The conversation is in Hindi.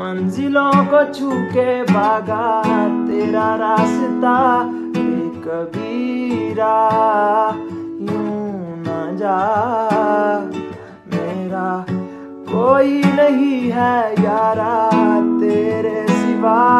मंजिलों को छू के भागा तेरा रास्ता कबीरा यूँ न जा। मेरा कोई नहीं है यारा, तेरे सिवा